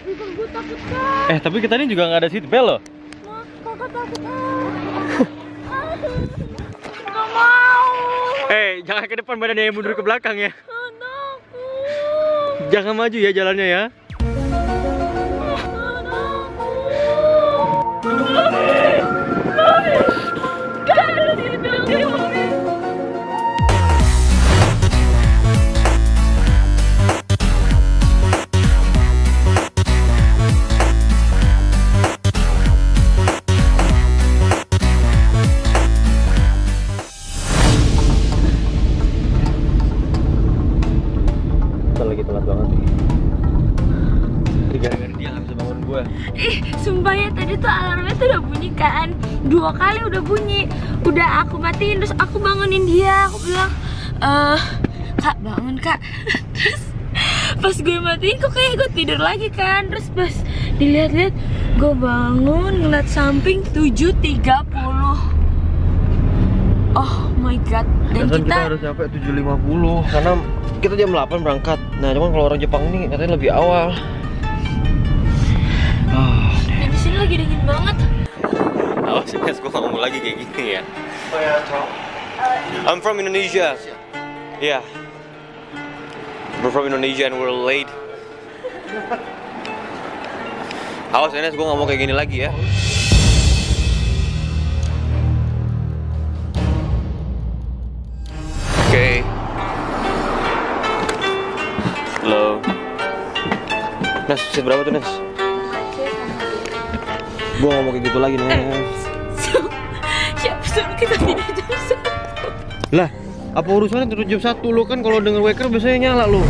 Bikin gue takut kak. Eh, tapi kita ini juga nggak ada seat belt loh. Nah, kakak takut ah. Gak mau. Eh, jangan ke depan badannya yang mundur ke belakang ya. Jangan maju ya jalannya ya. Kita telat banget. Gara-gara dia nggak bisa bangun gue. Ih, sumpah ya tadi tuh alarmnya tuh udah bunyi kan? Dua kali udah bunyi. Udah aku matiin terus aku bangunin dia. Aku bilang eh Kak bangun kak. Terus pas gue matiin kok kayak gue tidur lagi kan? Terus pas dilihat-lihat Gue bangun ngeliat samping 7.30 Oh my god. Dan Perasaan kita, harus nyampe 7.50 karena kita jam 8 berangkat. Nah, cuman kalau orang Jepang ini katanya lebih awal. Ah, Dan di sini lagi dingin banget awas guys, gue ngomong lagi kayak gini ya. I'm from Indonesia. Yeah. We're from Indonesia and we're late. Awas Enes, gue ngomong kayak gini lagi ya. Nes, seat berapa tuh Nes? Gue ngomong kayak gitu lagi Nes. Siapa suruh kita tidur jam satu? Lah, apa urusannya terus jam 1 lu kan kalau denger waker biasanya nyala lu.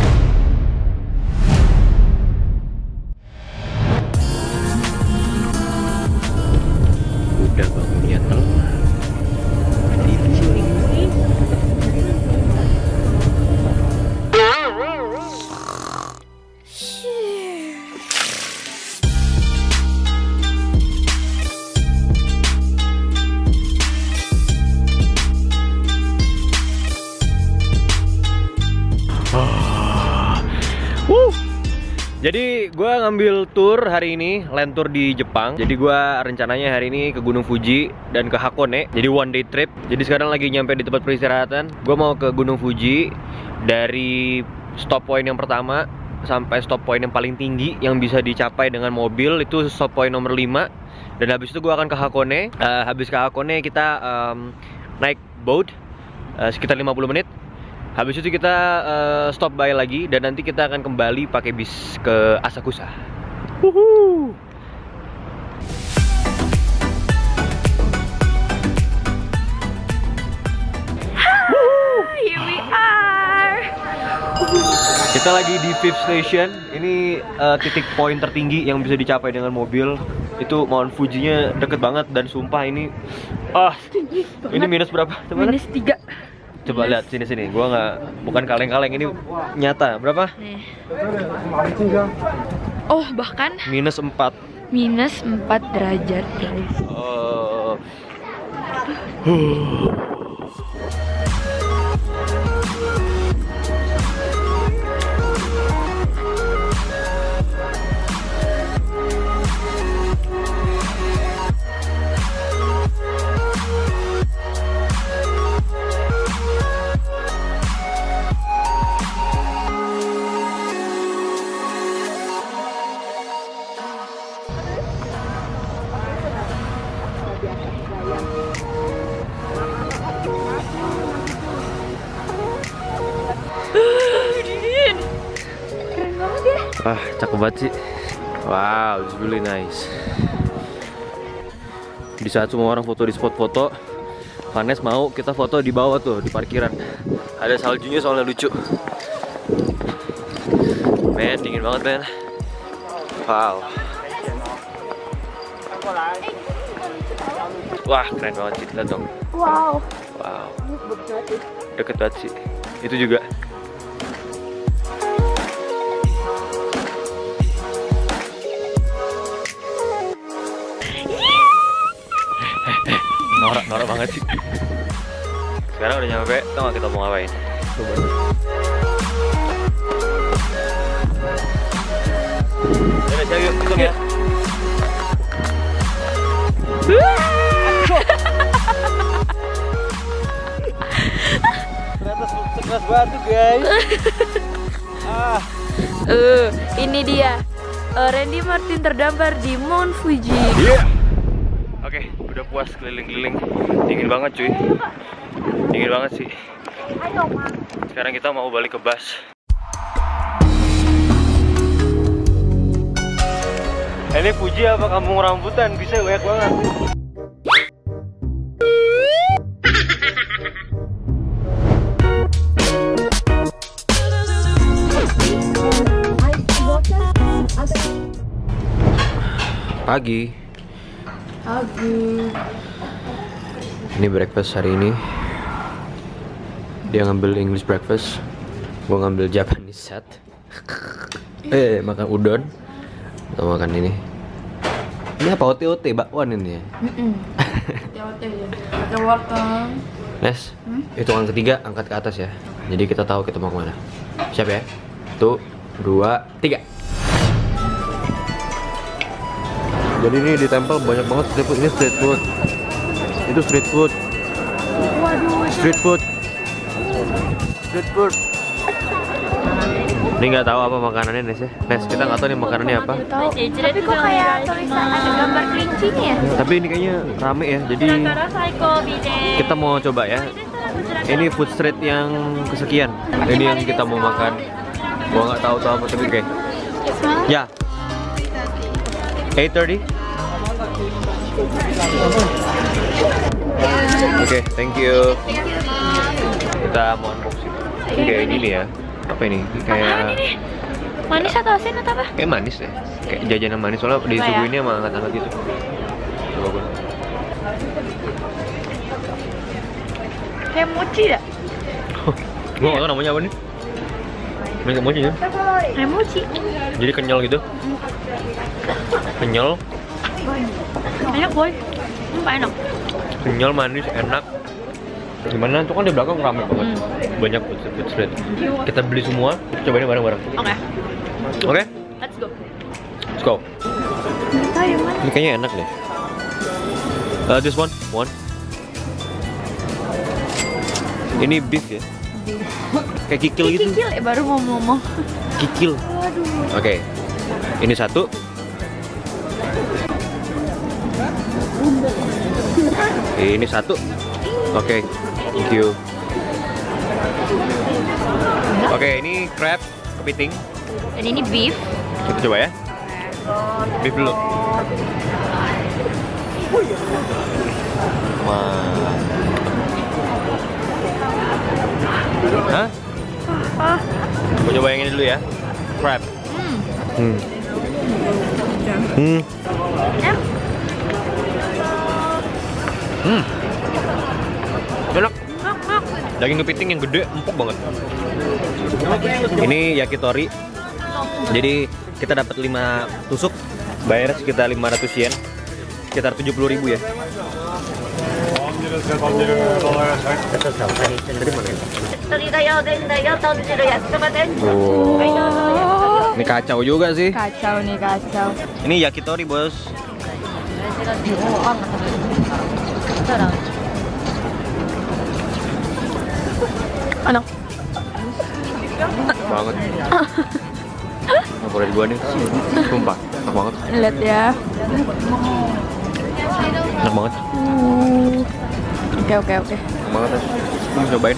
Gue ngambil tour hari ini, land tour di Jepang. Jadi gue rencananya hari ini ke Gunung Fuji dan ke Hakone. Jadi one day trip. Jadi sekarang lagi nyampe di tempat peristirahatan. Gue mau ke Gunung Fuji dari stop point yang pertama sampai stop point yang paling tinggi yang bisa dicapai dengan mobil itu stop point nomor 5 dan habis itu gue akan ke Hakone. Eh, habis ke Hakone kita em, naik boat eh, sekitar 50 menit Habis itu kita eh, stop by lagi dan nanti kita akan kembali pakai bis ke Asakusa. Wuhu. Here we are. Kita lagi di Fifth Station. Ini eh, titik poin tertinggi yang bisa dicapai dengan mobil. Itu Mount Fuji-nya deket banget dan sumpah ini ah ini minus berapa? Coba lihat. Minus tiga. Coba lihat sini sini. Gua nggak bukan kaleng-kaleng ini nyata. Berapa? Nih. Oh bahkan Minus 4. minus 4 derajat guys. Oh. Banget sih. Wow, it's really nice. Di saat semua orang foto di spot foto, Vanes mau kita foto di bawah tuh, di parkiran. Ada saljunya soalnya lucu. Men, dingin banget men. Wow. Wah, keren banget sih, lihat dong. Wow. Wow, deket banget sih. Itu juga. Norak norak banget sih sekarang udah nyampe tau gak kita mau ngapain coba yuk, ya. Ternyata sekeras batu, guys. ah. Eh, ini dia. Eh, Randy Martin terdampar di Mount Fuji. Iya. Puas keliling-keliling. Dingin banget, cuy. Dingin banget sih. Sekarang kita mau balik ke bus. Ini Fuji apa kampung rambutan? Bisa banyak banget. Pagi. Ini breakfast hari ini. Dia ngambil English breakfast. Gua ngambil Japanese set. eh, makan udon. Kita makan ini. Ini apa OT-OT bakwan ini ya? Pakai wortel. Nes, hitungan ketiga angkat ke atas ya. Jadi kita tahu kita mau ke mana. Siap ya? Satu, dua, tiga. Jadi ini di tempel banyak banget street food. Ini street food. Itu street food. Street food. Street food. Ini nggak tahu apa makanannya Nes ya. Nes, kita nggak tahu nih makanannya apa. Tapi kok kayak tulisan ada gambar kelinci nih ya? Tapi ini kayaknya rame ya. Jadi kita mau coba ya. Ini food street yang kesekian. Ini yang kita mau makan. Gua nggak tahu tahu apa tapi oke. Ya. 8:30. Oke, thank you. Kita mau unboxing. Ini kayak ini nih ya. Apa ini? Ini kayak? Manis atau asin atau apa? kayak manis deh. Kayak jajanan manis soalnya disuguhinnya sama hangat-hangat gitu. Coba gua. Kayak mochi ya? Gua nggak tahu namanya apa nih. Ini mochi ya. Mochi. Jadi kenyal gitu. Kenyal, Enak boy. Sumpah enak. kenyal manis, enak. Gimana? Itu kan di belakang rame banget. Banyak food street, food street. Kita beli semua, kita cobain bareng-bareng. Oke, Oke? let's go. Let's go. Ini kayaknya enak deh. Uh, this one, one. Ini beef ya? Kayak kikil gitu. Kikil eh, baru mau ngomong. Kikil. Waduh. Oke. Ini satu. Ini satu. Oke. Thank you. Oke, ini crab kepiting. Dan ini beef. Kita coba ya. Beef dulu. Wah. Hah? Ah. Mau coba yang ini dulu ya. Crab. Hmm. Hmm. Hmm. Hmm. Enak. Daging kepiting yang gede, empuk banget. Ini yakitori. Jadi kita dapat 5 tusuk, bayar sekitar 500 yen. Sekitar 70.000 ribu ya. Oh. Ini kacau juga sih. Kacau nih, kacau. Ini yakitori, Bos. Enak. Banget. Favorit gua nih. Sumpah, enak banget. Lihat ya. Enak banget. Uh. Oke, oke, oke. Enak banget. Lu cobain.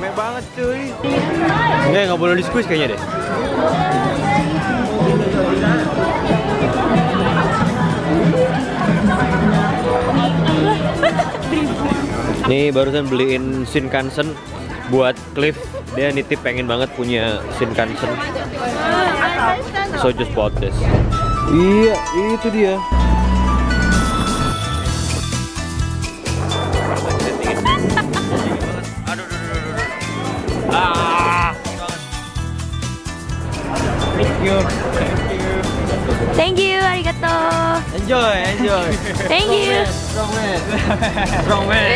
Rame banget cuy. Enggak, nggak boleh di squeeze kayaknya deh. Nih barusan beliin Shinkansen buat Cliff. Dia nitip pengen banget punya Shinkansen. So just bought this. Iya, itu dia. Ah. Thank you. Thank you, arigato. Enjoy, enjoy. Thank you. Strong man. Strong man.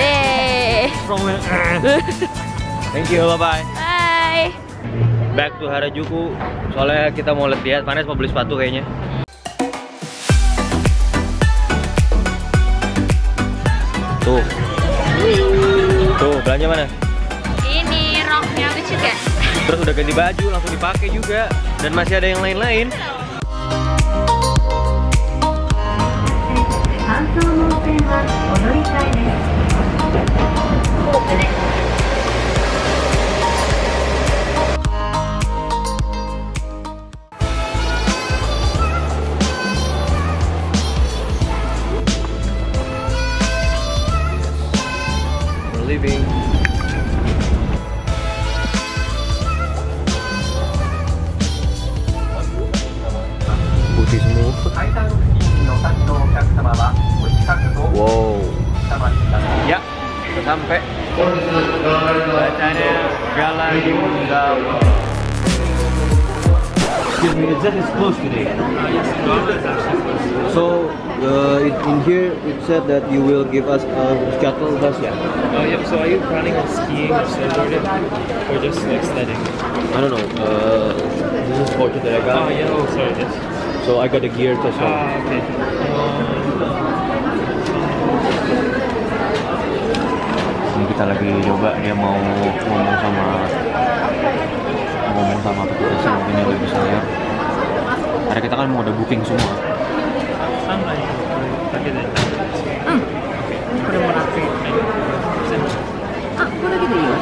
Strong man. Thank you, bye bye. Bye. back to Harajuku. Soalnya kita mau lihat Vanes mau beli sepatu kayaknya. Tuh. Tuh, belanja mana? Terus udah ganti baju, langsung dipakai juga. Dan masih ada yang lain-lain. Wow. Ya, sudah sampai. Bacanya Jalan Gawa. Excuse me, that is closed today. Ah, yes, Gawa. So, uh, it, in here it said that you will give us a shuttle bus, yeah? Uh, yep, so are you planning on skiing or snowboarding? Or just like sledding? I don't know. Uh, this is for de Regalo. Oh, yeah, oh, sorry, yes. So I got the gear as well. Ah, okay. Ini kita lagi coba dia mau ngomong sama ngomong sama petugasnya mungkin dia lebih bisa lihat. Karena kita kan mau ada booking semua. sama ini. Pakai deh. Oke. Udah mau napi. Ah, boleh ya.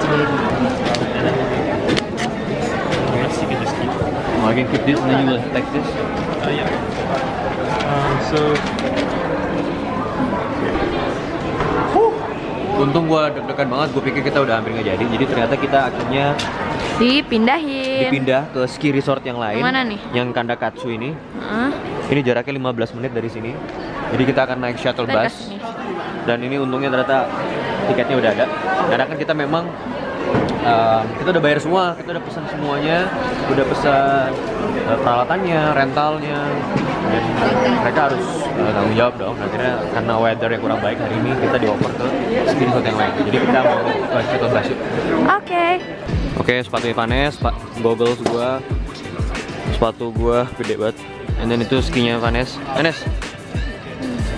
Yes, you can just keep. Oh, I can keep this and then you will take this. Uh, yeah. Um, so Untung gua deg-degan banget, gue pikir kita udah hampir nggak jadi. Jadi ternyata kita akhirnya Dipindahin. dipindah ke ski resort yang lain. Mana nih? Yang Kandakatsu ini. Hah? Ini jaraknya 15 menit dari sini. Jadi kita akan naik shuttle bus. Dan ini untungnya ternyata tiketnya udah ada. Karena kan kita memang um, kita udah bayar semua, kita udah pesan semuanya, udah pesan uh, peralatannya, rentalnya, dan mereka harus uh, tanggung jawab dong. Akhirnya karena weather yang kurang baik hari ini kita dioper ke ski resort yang lain. Jadi kita mau ke shuttle bus yuk. Oke. Oke, sepatu Vanes, pak goggles gua, sepatu gua gede banget. And then itu skinya Vanes. Vanes.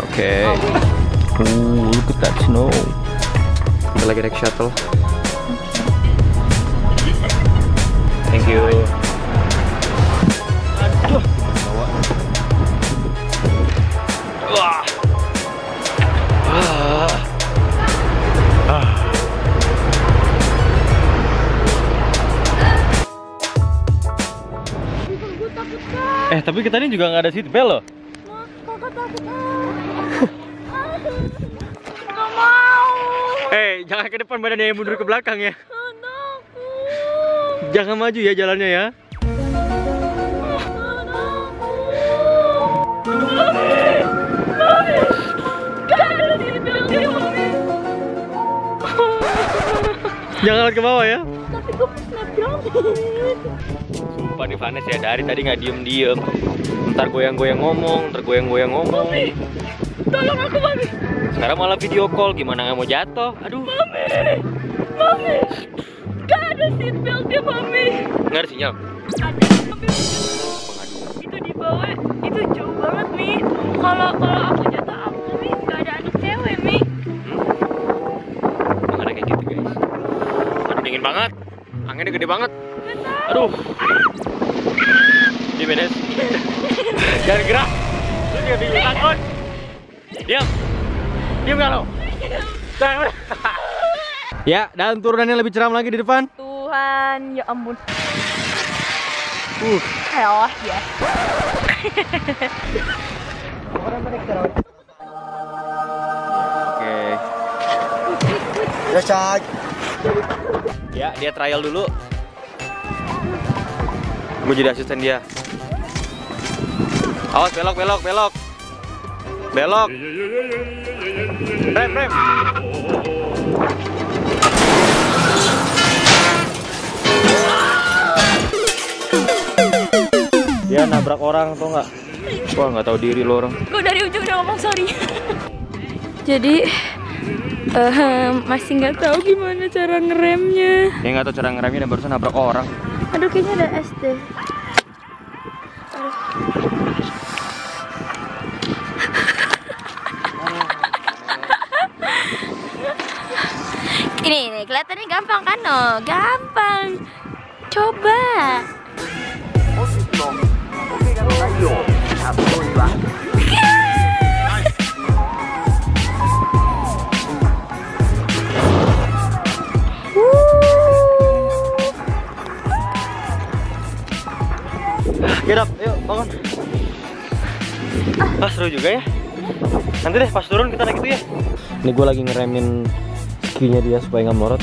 Oke. Ooh, look at that snow. Kita lagi naik shuttle. Thank you. Aduh. Bawa. Wah. Ah. Ah. Eh, tapi kita ini juga nggak ada seat belt loh. Mah, kakak takut ah. Gak mau. Eh, jangan ke depan badannya yang mundur ke belakang ya. Jangan maju ya jalannya ya. Jangan ke bawah ya. Tapi gue snapgram. Sumpah nih Vanes ya dari tadi nggak diem diem. Ntar goyang-goyang ngomong, ntar goyang-goyang ngomong. Tolong aku mami. Sekarang malah video call, gimana nggak mau jatuh? Aduh, Mami. Mami. Gak ada ya mami. nggak ada sinyal. Ada tapi itu di bawah itu jauh banget mi. Kalau kalau aku jatuh aku mi gak ada anak cewek mi. Emang ada kayak gitu guys. Aduh dingin banget, anginnya gede banget. Aduh. Di beres. Jangan gerak. Lu jangan bikin takut. Diam. Diam gak lo? Jangan. Ya, dan turunannya lebih ceram lagi di depan. Tuhan, ya ampun. Uh. Helah ya. Oke. Ya, dia trial dulu. Gue jadi asisten dia. Awas belok, belok, belok. Belok. Rem, rem. Dia nabrak orang tuh nggak? Wah nggak tahu diri lo orang. Gue dari ujung udah ngomong sorry. Jadi eh, masih nggak tahu gimana cara ngeremnya. Dia nggak tahu cara ngeremnya dan barusan nabrak orang. Aduh kayaknya ada es deh. Ini, ini kelihatannya gampang kan no? Gampang. Coba. Seru juga ya. Nanti deh pas turun kita naik itu ya. Ini gue lagi ngeremin skinya dia supaya nggak melorot.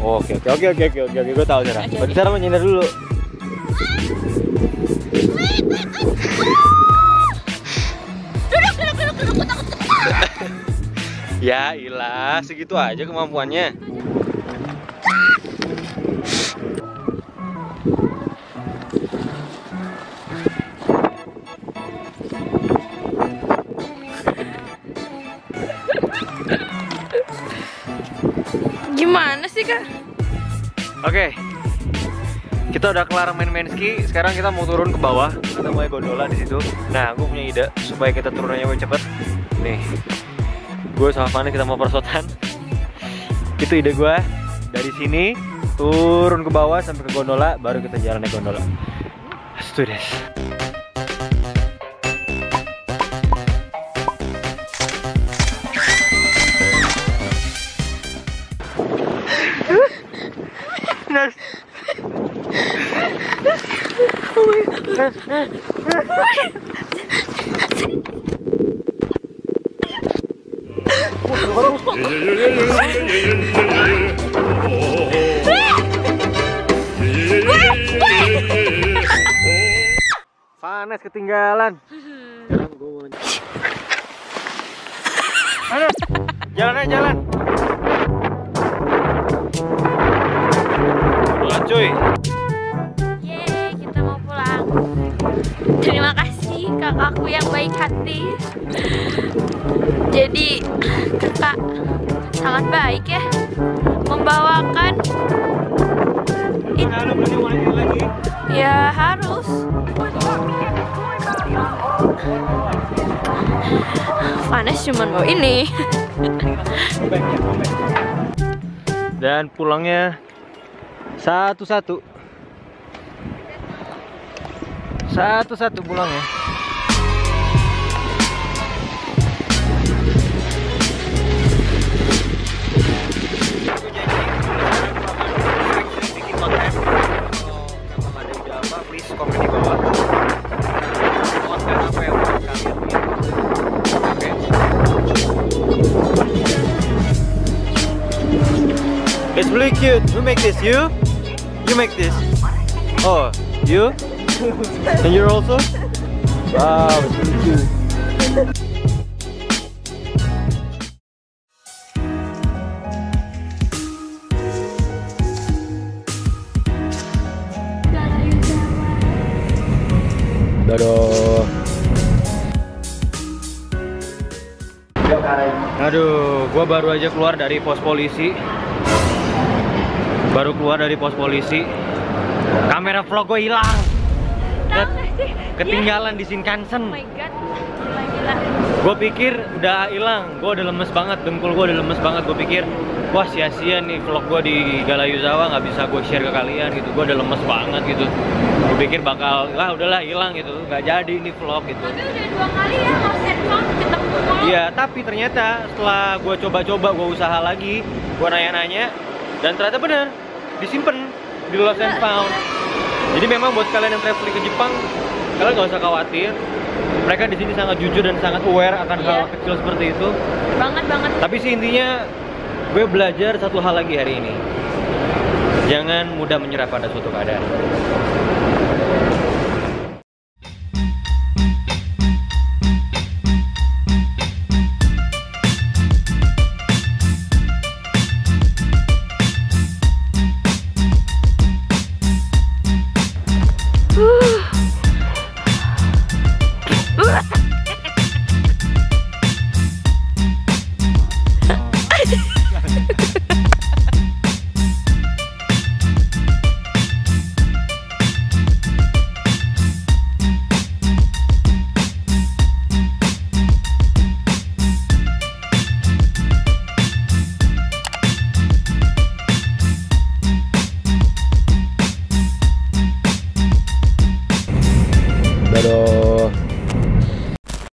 Oh, Oke oke oke oke oke oke oke gue tahu cara. Berarti cara menyindir dulu. Ya ilah, segitu aja kemampuannya. Oke. Kita udah kelar main-main ski, sekarang kita mau turun ke bawah. Kita mulai gondola di situ. Nah, gue punya ide supaya kita turunnya lebih cepet. Nih, gue sama Fani kita mau persotan. Itu ide gue. Dari sini turun ke bawah sampai ke gondola, baru kita jalan naik gondola. Let's Panas ketinggalan. Jalan aja jalan. Jalan kakakku yang baik hati. Jadi kakak sangat baik ya membawakan ya harus. Panas cuman mau ini. Dan pulangnya satu-satu. Satu-satu pulangnya. Please komen di bawah. Konten apa yang menurut kalian Oke. It's really cute. Who make this? You? You make this? Oh, you? And you're also? Wow, it's really cute. Dadah. Aduh, gua baru aja keluar dari pos polisi. Baru keluar dari pos polisi. Kamera vlog gue hilang. Sih? Ketinggalan di Oh Shinkansen. my god. Gila gila. Gue pikir udah hilang. Gue udah lemes banget. Dengkul gue udah lemes banget. Gue pikir wah sia-sia nih vlog gue di Galayuzawa nggak bisa gue share ke kalian gitu. Gue udah lemes banget gitu. Gue pikir bakal wah udahlah hilang gitu. Nggak jadi nih vlog gitu. Tapi udah dua kali ya ketemu mulu. Iya, tapi ternyata setelah gue coba-coba, gue usaha lagi, gue nanya-nanya, dan ternyata benar disimpan di Lost and Found. Jadi memang buat kalian yang traveling ke Jepang, kalian nggak usah khawatir. Mereka di sini sangat jujur dan sangat aware akan Iya. hal kecil seperti itu. Banget banget. Tapi sih intinya, gue belajar satu hal lagi hari ini. Jangan mudah menyerah pada suatu keadaan.